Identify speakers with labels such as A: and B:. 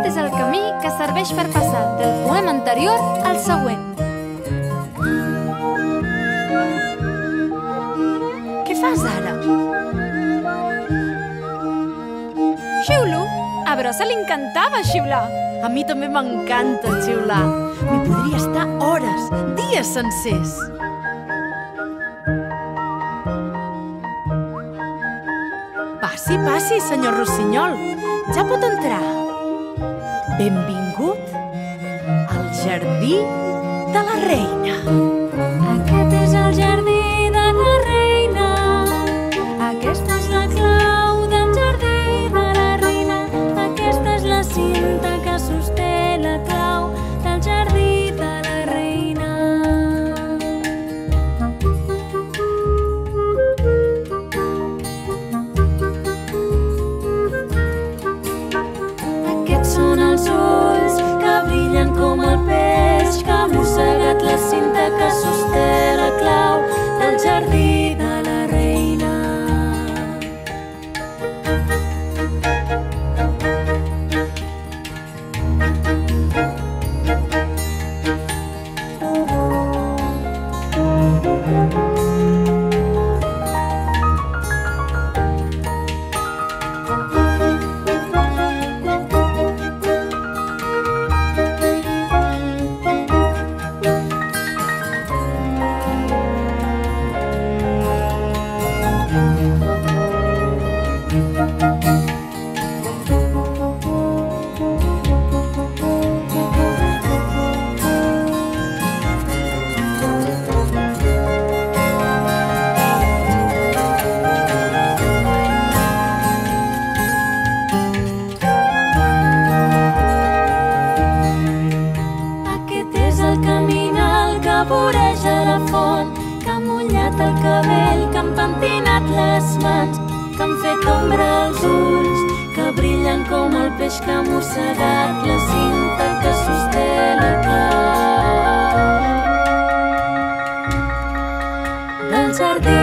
A: Aquest és el camí que serveix per passar del poema anterior al següent.
B: Què fas ara?
A: Xiulo! A Brossa li encantava xiular.
B: A mi també m'encanta xiular. M'hi podria estar hores, dies sencers. Passi, passi, senyor Rossinyol. Ja pot entrar. Benvingut al jardí de la reina.
C: Aquest és el jardí la el cabell, que han pentinat les mans, que han fet ombra als ulls, que brillen com el peix que ha mossegat la cinta que sosté la cap. Del jardí